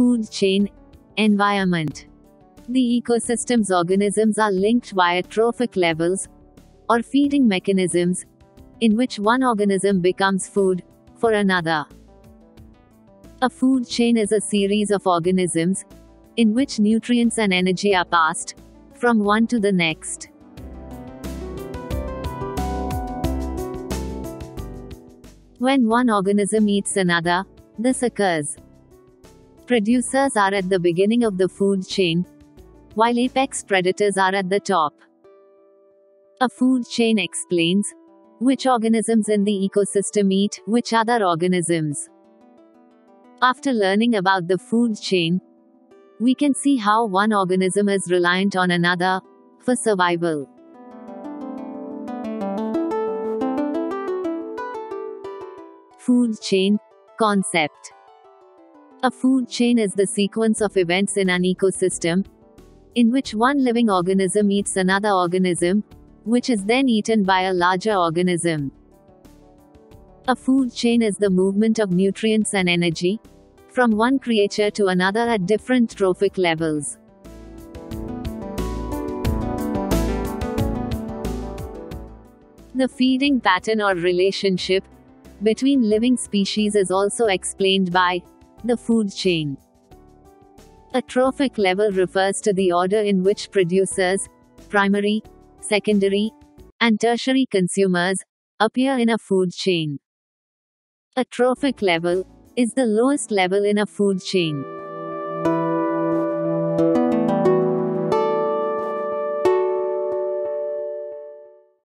Food chain, environment. The ecosystem's organisms are linked via trophic levels, or feeding mechanisms, in which one organism becomes food for another. A food chain is a series of organisms in which nutrients and energy are passed from one to the next. When one organism eats another, this occurs. Producers are at the beginning of the food chain, while apex predators are at the top. A food chain explains which organisms in the ecosystem eat which other organisms. After learning about the food chain, we can see how one organism is reliant on another for survival. Food chain concept. A food chain is the sequence of events in an ecosystem in which one living organism eats another organism, which is then eaten by a larger organism. A food chain is the movement of nutrients and energy from one creature to another at different trophic levels. The feeding pattern or relationship between living species is also explained by the food chain. A trophic level refers to the order in which producers, primary, secondary, and tertiary consumers appear in a food chain. A trophic level is the lowest level in a food chain.